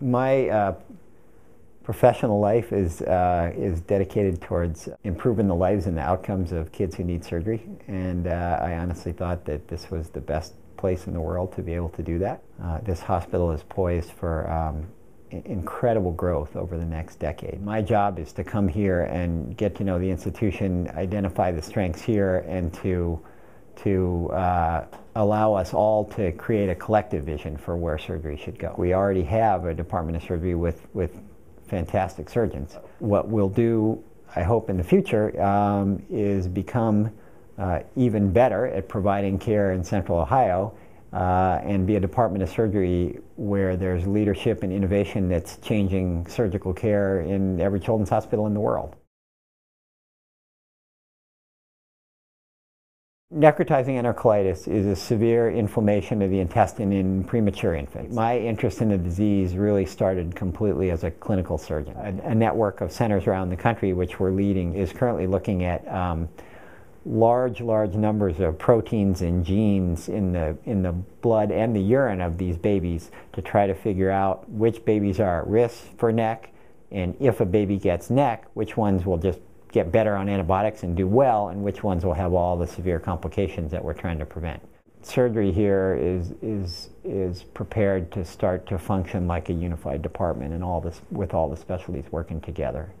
My uh, professional life is, uh, is dedicated towards improving the lives and the outcomes of kids who need surgery, and uh, I honestly thought that this was the best place in the world to be able to do that. Uh, this hospital is poised for um, incredible growth over the next decade. My job is to come here and get to know the institution, identify the strengths here, and to to uh, allow us all to create a collective vision for where surgery should go. We already have a Department of Surgery with, with fantastic surgeons. What we'll do, I hope, in the future um, is become uh, even better at providing care in Central Ohio uh, and be a Department of Surgery where there's leadership and innovation that's changing surgical care in every children's hospital in the world. Necrotizing enterocolitis is a severe inflammation of the intestine in premature infants. My interest in the disease really started completely as a clinical surgeon. A, a network of centers around the country, which we're leading, is currently looking at um, large, large numbers of proteins and genes in the, in the blood and the urine of these babies to try to figure out which babies are at risk for NEC, and if a baby gets NEC, which ones will just get better on antibiotics and do well, and which ones will have all the severe complications that we're trying to prevent. Surgery here is, is, is prepared to start to function like a unified department and all this, with all the specialties working together.